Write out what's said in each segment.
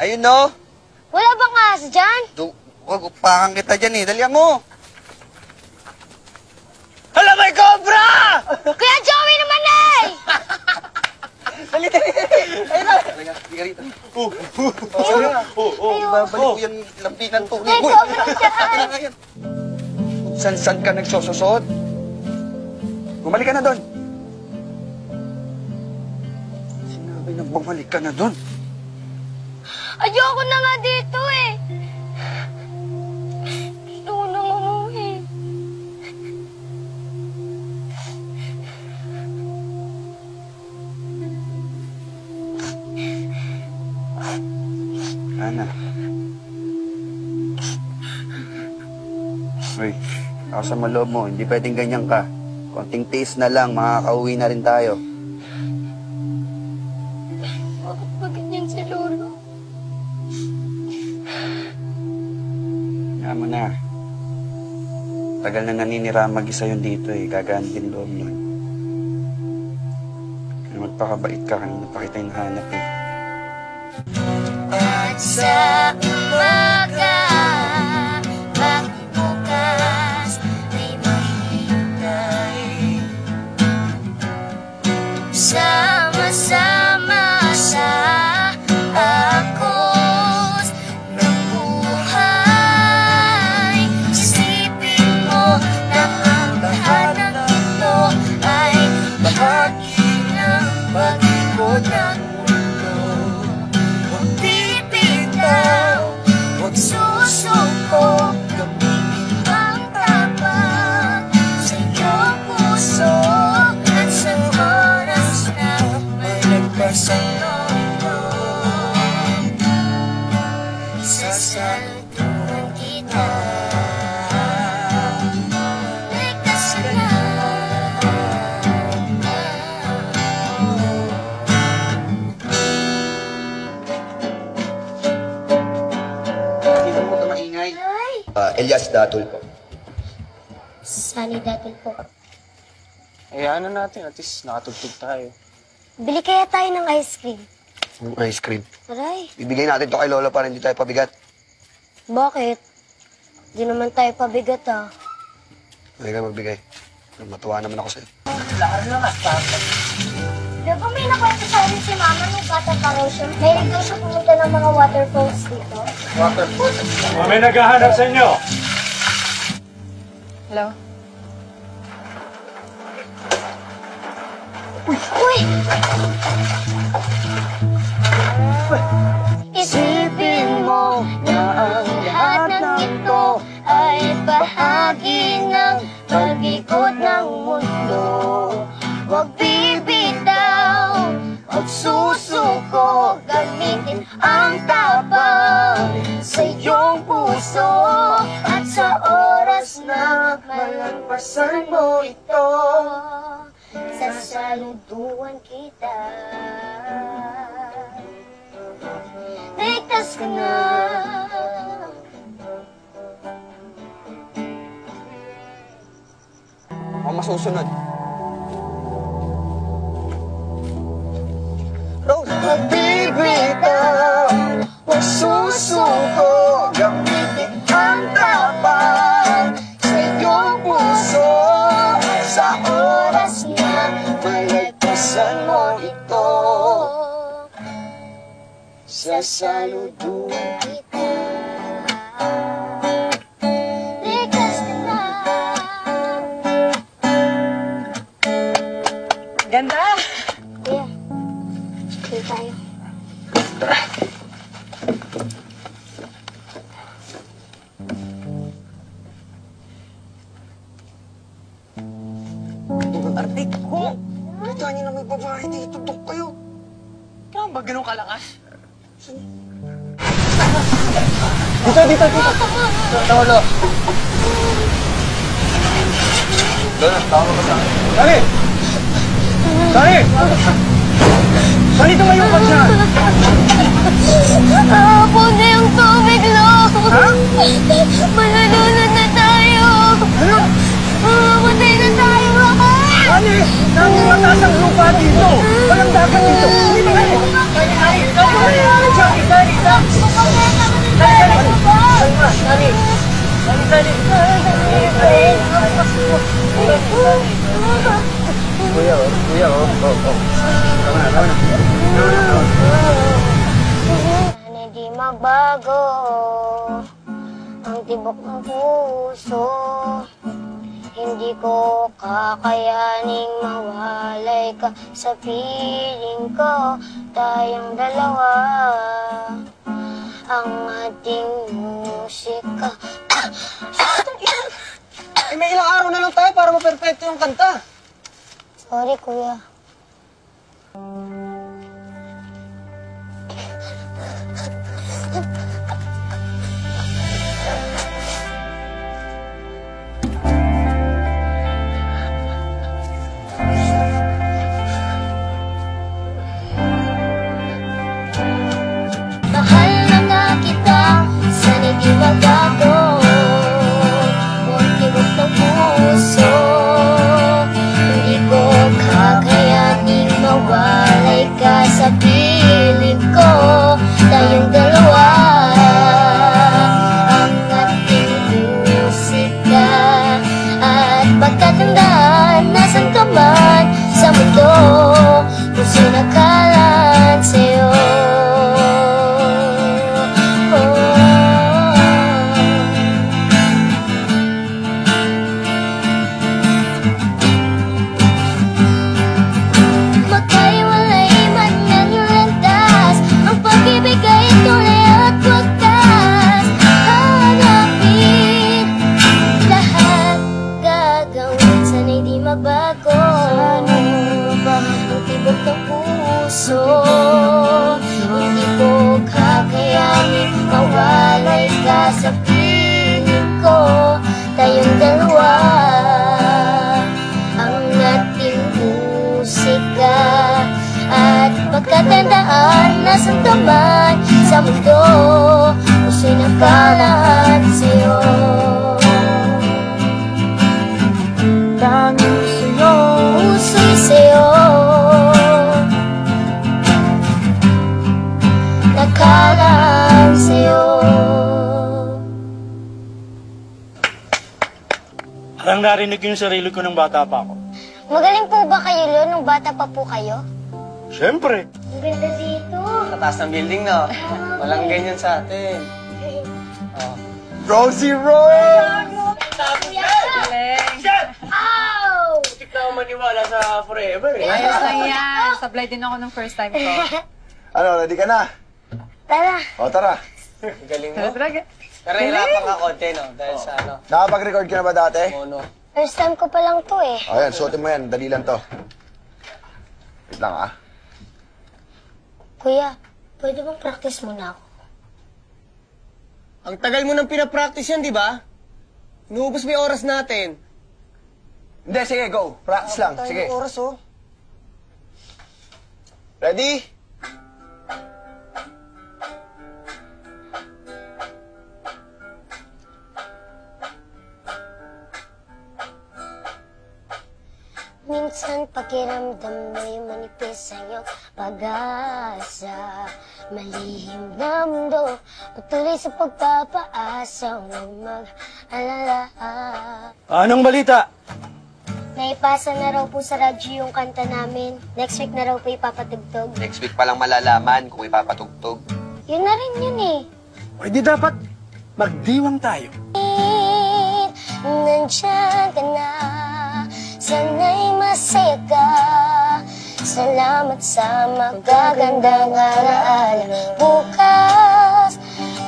Ayun no. Wala bang ahas dyan? Du wag upakan kita dyan eh. Dalihan mo. Hala, may cobra! Kuya Joey naman eh! Dali, dali, dali. Ayun na. Halika, halika rito. Oh, oh, oh, babalik ko yan lambi ng tubig. May cobra dyan. San-san ka nagsususot? Bumalik ka na doon. Sinabi na bumalik ka na doon. Ayoko na nga dito eh. Gusto ko nang umuwi. Ana. Uy, ako sa maloob mo, hindi pwedeng ganyan ka. Konting taste na lang, makakauwi na rin tayo. Bakit ba na. Tagal na naninira mag-isa yun dito eh. Gagaan din loob nun. Kaya magpakabait ka kanina pa kita hinahanap eh. At sa umaga, pagbukas ay mahintay. Sama-sama Datul po. Sunny Datul po. Hayaan na natin, at least nakatugtog tayo. Bili kaya tayo ng ice cream. Yung ice cream. Aray, Ibigay natin to kay Lolo para hindi tayo pabigat. bakit? Di naman tayo pabigat ah. Hindi ka magbigay. Matuwa naman ako sa'yo. Di ba may nakwento sa amin si Mama nung bata pa raw siya? Mahilig daw siya pumunta ng mga waterfalls dito. Oh, may naghahanap sa inyo. Hello? Uy! Malagpasan mo ito. Sasaluduan kita. Ligtas ka na. Ako masusunod. Rose! Magbibitaw, huwag susuko, sasaluduan kita. Ligtas ka. Ganda! Kuya. Artik, ho! Kita niyo na may babae dito. Dok kayo. Kailan ba ganun kalakas? Dito, dito, dito. Tama ka sa akin. Dali! Dali! Dali tumayo ka dyan! Apo na yung tubig, Lo! Malulunod Kuya, oh. Kuya, oh. Oh, magbago ang tibok ng puso. Hindi ko kakayaning mawalay ka sa piling ko. Tayong dalawa ang ating musika. Eh, may ilang araw na lang tayo para ma-perfecto yung kanta. Sorry, kuya. Pagkatandaan nasan ka man sa mundo Puso'y nakalaan sa'yo Tanging sa'yo. Puso'y sa'yo Nakalaan sa'yo Parang narinig yung sarili ko ng bata pa ako. Magaling po ba kayo, Lo, nung bata pa po kayo? Siyempre. Ang ganda dito. Sa taas ng building, no? Walang ganyan sa atin. Oh. Rosie Roy! Ow! Hindi ka maniwala sa forever eh. Ayos lang yan. Sablay din ako ng first time ko. Ano, ready ka na? Tara. O, tara. Galing mo. Talaga. Pero hirapan ka konti, no? Dahil sa ano, Nakapag-record ka na ba dati? mono. First time ko pa lang to eh. O, yan. Suotin mo yan. Dali lang to. Wait lang, ah. Kuya, pwede bang practice muna ako? Ang tagal mo nang pinapractice yan, di ba? Inuubos mo yung oras natin. Hindi, sige, go. Practice lang. Sige. oras, oh. Ready? Pakiramdam mo'y manipis ang iyong pag-asa Malihim na mundo. Patuloy sa pagpapaasa Huwag mag-alala. Anong balita? Naipasa na raw po sa radyo yung kanta namin. Next week na raw po ipapatugtog. Next week pa lang malalaman kung ipapatugtog. Yun na rin yun eh. O di dapat magdiwang tayo. Nandyan ka na Sana'y masaya ka Salamat sa magagandang alaala Bukas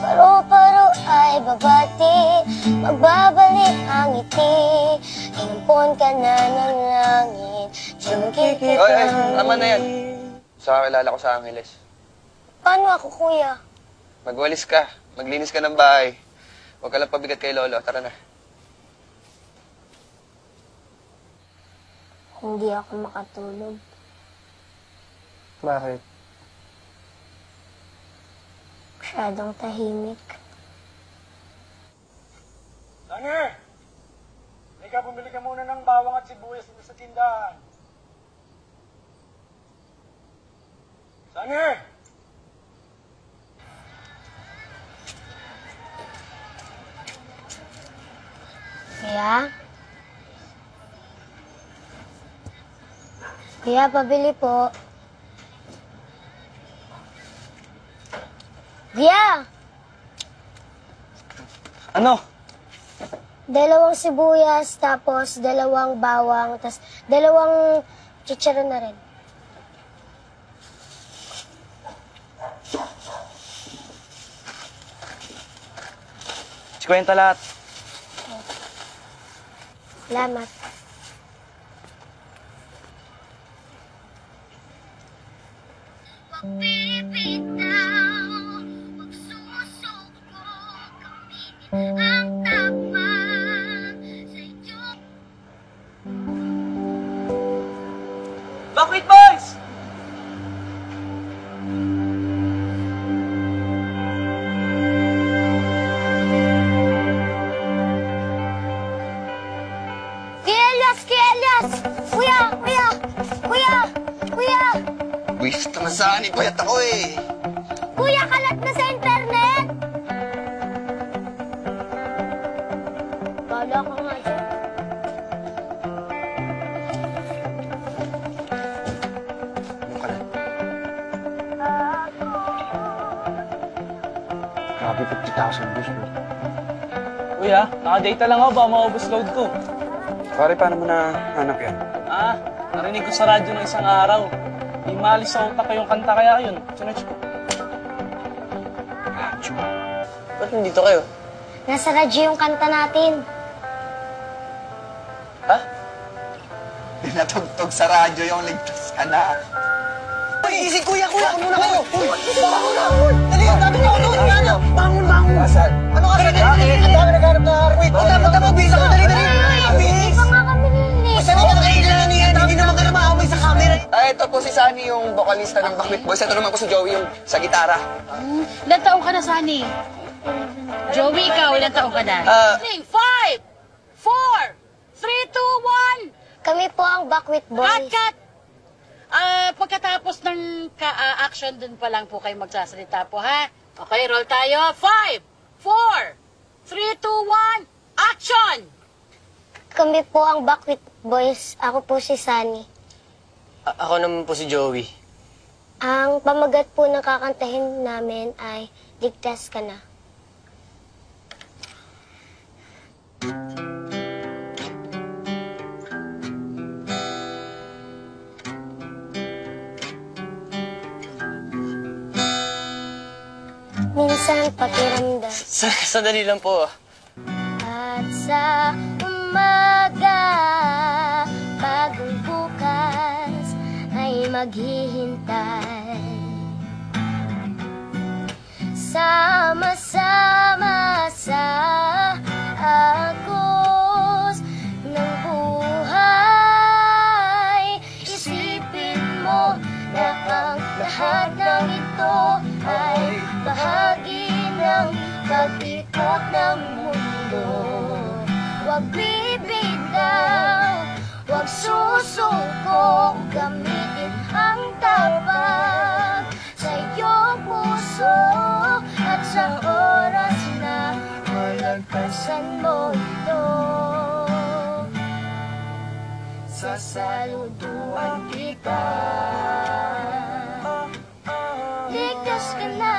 Paro-paro ay babati Magbabalik ang ngiti Inampon ka na ng langit Jungkit Oy, oy, tama na yan. Sa kakilala ko sa Angeles. Paano ako, kuya? Magwalis ka. Maglinis ka ng bahay. Huwag ka lang pabigat kay Lolo. Tara na. Hindi ako makatulog. Bakit? Masyadong tahimik. Sanger! Ika, bumili ka muna ng bawang at sibuyas dito sa tindahan. Sanger! Kuya? Kuya, pabili po. Kuya! Ano? Dalawang sibuyas, tapos dalawang bawang, tapos dalawang chicharon na rin. Si Kwenta lahat. Salamat. Kuya! Kuya! Kuya! Kuya! Kuya! Wisit naman saan, ipayat ako eh. Kuya, kalat na sa internet! Bala ka nga dyan. Ano ka lang? Grabe, 50,000 views, bro. Kuya, naka-data lang ako, baka maubos load ko. Pare, paano mo na hanap yan? Ah, narinig ko sa radyo ng isang araw. Di maalis sa utak ko yung kanta kaya yun. Ko. Radyo. Ba't nandito kayo? Nasa radyo yung kanta natin. Ha? Pinatugtog sa radyo yung ligtas ka na. Uy, si kuya, kuya, ano muna kayo? Uy, bangon na! Dali, dami na ako doon! Ano? Bangon, bangon! Asan? Ano ka sa dali? Yung vocalista ng Backbeat Boys. Ito naman po si Joey, yung sa gitara. Ilan taong ka na, Sunny? Joey, ikaw, ilan taong ka na? Ah, Five, four, three, two, one. Kami po ang Backwit Cut, Boys. cut! Ah, pagkatapos ng ka- ah, action, dun pa lang po kayo magsasalita po, ha? Okay, roll tayo. Five, four, three, two, one, action! Kami po ang Backwit Boys. Ako po si Sunny. ako naman po si Joey. Ang pamagat po ng kakantahin namin ay Ligtas Ka Na. Minsan pakiramdam Sa sandali lang po. At sa umaga, maghihintay. Sama-sama sa agos ng buhay. Isipin mo na ang lahat ng ito ay bahagi ng pag-ikot ng mundo. Huwag bibitaw, huwag susuko, gamitin malagpasan mo ito. Sasaluduan kita. Ligtas ka na.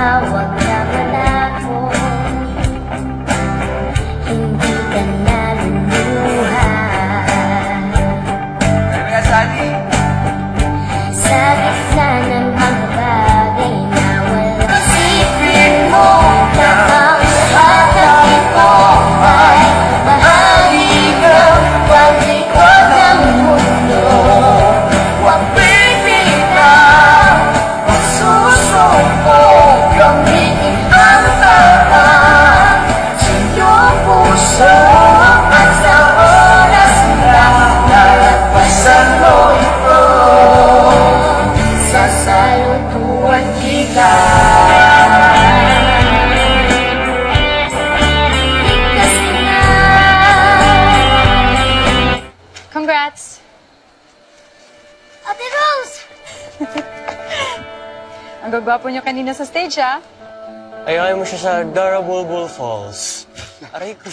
Lumahawag naman ako. Hindi ka na luluha. ano nga, Ang gagwapo niyo kanina sa stage, ah. Ayaw mo siya sa Dara Falls. Aray ko.